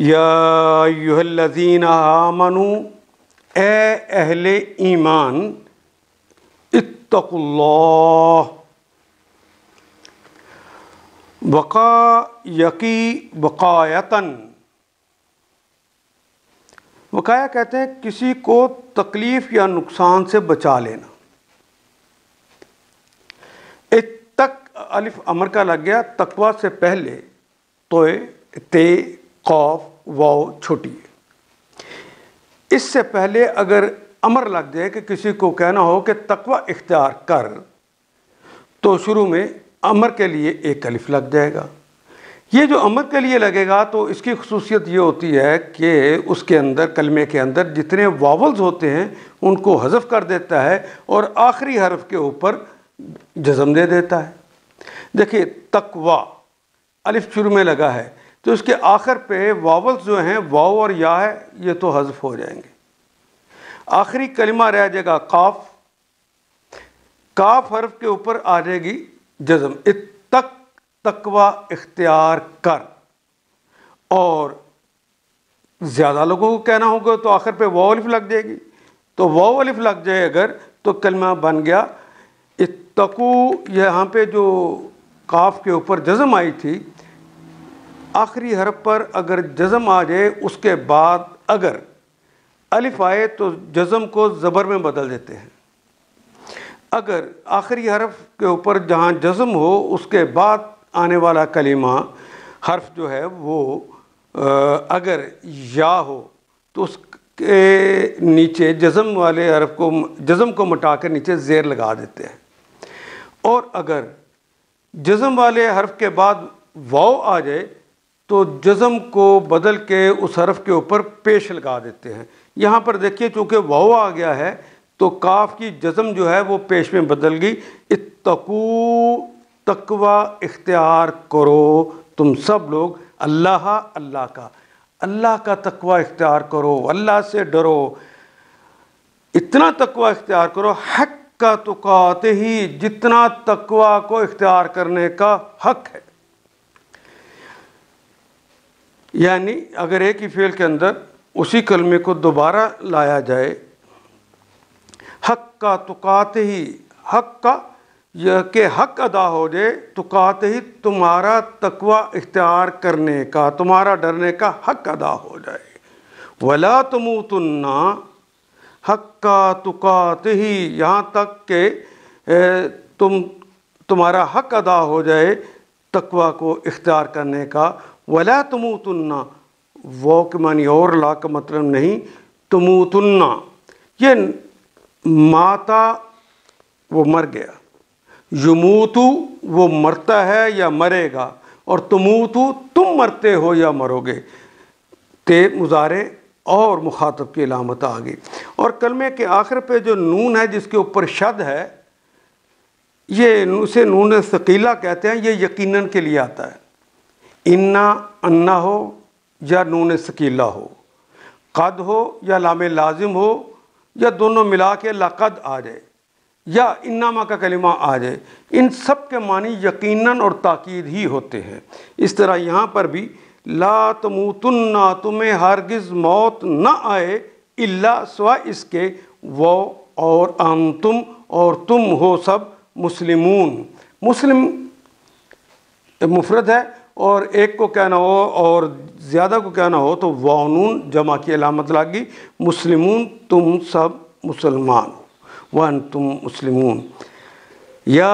या युहल्लज़ीन आमनु, ए अहले ईमान, इत्तकुल्लाह। वक़ा यकी वक़ायतन। वक़ाया कहते हैं, किसी को तकलीफ़ या नुकसान से बचा लेना। इतक अलिफ अमर का लग गया, तकवा से पहले, तोए, ते कौफ वाओ छोटी इससे पहले अगर अमर लग जाए कि किसी को कहना हो कि तकवा इख्तियार कर तो शुरू में अमर के लिए एक अलिफ लग जाएगा। ये जो अमर के लिए लगेगा तो इसकी खसूसियत ये होती है कि उसके अंदर, कलमे के अंदर जितने वावल्स होते हैं, उनको हज़फ कर देता है और आखिरी हरफ के ऊपर जज़म दे देता है। देखिए, तकवा अलिफ शुरू में लगा है तो इसके आखिर पे वावल्स जो हैं, वाव और या है, ये तो हज़फ हो जाएँगे। आखिरी कलिमा रह जाएगा काफ। काफ हर्फ के ऊपर आ जाएगी जज़म। तक तकवा इख्तियार कर। और ज़्यादा लोगों को कहना होगा तो आखिर पे वाव अलिफ लग जाएगी। तो वाव अलिफ लग जाए अगर तो कलमा बन गया। इतकू यहाँ पे जो काफ के ऊपर जज़म आई थी आखिरी हरफ पर अगर जज़म आ जाए, उसके बाद अगर अलिफ आए तो जज़म को ज़बर में बदल देते हैं। अगर आखिरी हरफ के ऊपर जहाँ जज़म हो, उसके बाद आने वाला कलिमा हर्फ जो है वो अगर या हो तो उसके नीचे जज़म वाले हरफ को, जज़म को मटा कर नीचे ज़ेर लगा देते हैं। और अगर जज़म वाले हरफ के बाद वाव आ जाए तो जज़म को बदल के उस हरफ के ऊपर पेश लगा देते हैं। यहाँ पर देखिए, चूँकि वाव आ गया है तो काफ की जज़म जो है वो पेश में बदल गई। इतकू तकवा इख्तियार करो, तुम सब लोग अल्लाह अल्लाह का। अल्लाह का तकवा इख्तियार करो, अल्लाह से डरो। इतना तकवा इख्तियार करो, हक का तुकात ही जितना तकवा को इख्तियार करने का हक है। यानी अगर एक ही फेल के अंदर उसी कलमे को दोबारा लाया जाए, हक का तुकात ही, हक का यह के हक अदा हो जाए, तुकात ही तुम्हारा तकवा इख्तियार करने का, तुम्हारा डरने का हक अदा हो जाए। वला तुमूतुन्ना, हक का तुकात ही, यहाँ तक के तुम, तुम्हारा हक अदा हो जाए तकवा को इख्तियार करने का। वला तमूतुन्ना। वो के मानी और ला का मतलब नहीं तुम तमूतुन्ना। ये माता, वो मर गया। यमूतु, वो मरता है या मरेगा? और तमूतु, तुम मरते हो या मरोगे? ते मुजारे और मुखातब की अलामत आ गई। और कलमे के आखिर पे जो नून है, जिसके ऊपर शद है, ये उसे नून सकीला कहते हैं, ये यकीनन के लिए आता है। इन्ना अन्ना हो या नून सकीला हो, कद हो या लाम लाजिम हो, या दोनों मिला के लकद आ जाए, या इन्नामा का कलिमा आ जाए, इन सब के मानी यकीनन और ताकीद ही होते हैं। इस तरह यहाँ पर भी, ला तमूतुन्ना, तुम्हें हरगिज़ मौत न आए, इल्ला स्वा इसके, वो और आम तुम और तुम हो सब मुस्लिमून। मुस्लिम मुफरद है और एक को कहना हो और ज़्यादा को कहना हो तो वानून जमा की अलामत लागी। मुस्लिमून, तुम सब मुसलमान वन तुम मुस्लिमून। या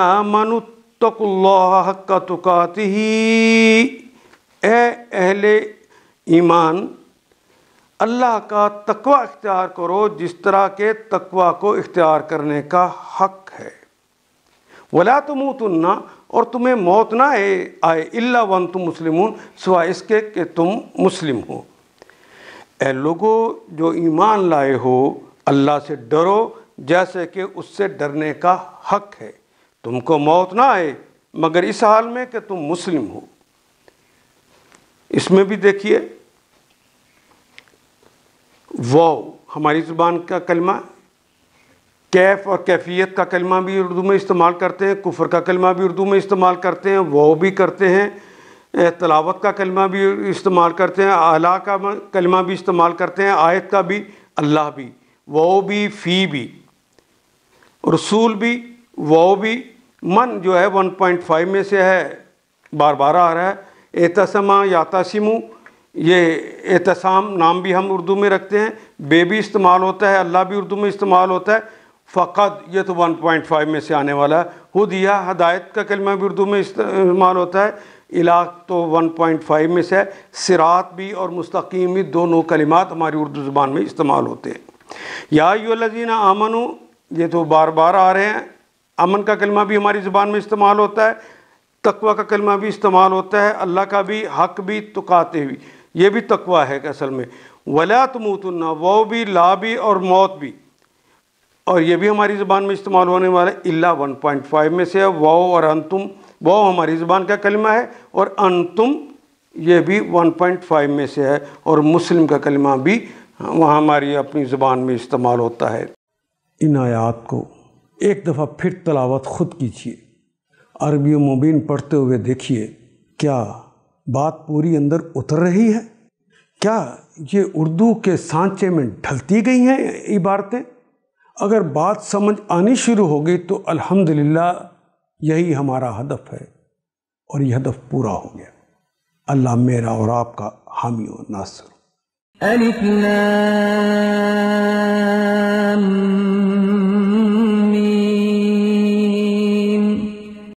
आमनु तकुल्लाह हक्का तुकातिही। ए ईमान, अल्लाह का तकवा इख्तियार करो जिस तरह के तकवा को इख्तियार करने का हक है। वला तमूतुन्ना और तुम्हें मौत ना आए आए, इल्ला वन तुम मुस्लिम सिवा इसके कि तुम मुस्लिम हो। ए लोगो, जो ईमान लाए हो, अल्लाह से डरो, जैसे कि उससे डरने का हक है। तुमको मौत ना आए, मगर इस हाल में कि तुम मुस्लिम हो। इसमें भी देखिए वो हमारी ज़ुबान का कलमा कैफ और कैफियत का कलमा भी उर्दू में इस्तेमाल करते हैं, कुफर का कलमा भी उर्दू में इस्तेमाल करते हैं वो भी करते हैं तलावत का कलमा भी इस्तेमाल करते हैं, आला का कलमा भी इस्तेमाल करते हैं, आयत का भी, अल्लाह भी वो भी, फ़ी भी, रसूल भी वो भी, मन जो है 1.5 में से है बार बार आ रहा है, एतसमा, यातासिमु, ये एहतसाम नाम भी हम उर्दू में रखते हैं, बे भी इस्तेमाल होता है, अल्लाह भी उर्दू में इस्तेमाल होता है फ़कत ये तो 1.5 में से आने वाला है। हुदिया हदायत का कलमा भी उर्दू में इस्तेमाल होता है। इलाक तो 1.5 में से है। सिरात भी और मुस्तकीम भी दोनों कलिमात हमारी उर्दू ज़ुबान में इस्तेमाल होते हैं। या यूलजीना अमन ये तो बार बार आ रहे हैं। अमन का कलमा भी हमारी ज़ुबान में इस्तेमाल होता है। तकवा का कलमा भी इस्तेमाल होता है। अल्लाह का भी, हक भी, तुकाते भी। ये भी तकवा है असल में। वला तमूतन्ना वो भी, ला भी और मौत भी। और ये भी हमारी ज़बान में इस्तेमाल होने वाला है। इल्ला 1.5 में से है वो और अंतुम वो हमारी ज़बान का कलमा है और अंतुम ये भी 1.5 में से है और मुस्लिम का कलमा भी वहाँ हमारी अपनी ज़बान में इस्तेमाल होता है। इन आयात को एक दफ़ा फिर तलावत ख़ुद कीजिए। अरबी मुबीन पढ़ते हुए देखिए, क्या बात पूरी अंदर उतर रही है? क्या ये उर्दू के सांचे में ढलती गई हैं इबारतें? अगर बात समझ आनी शुरू हो गई तो अल्हम्दुलिल्लाह यही हमारा हदफ है और यह हदफ पूरा हो गया। अल्लाह मेरा और आपका हामी और नासर।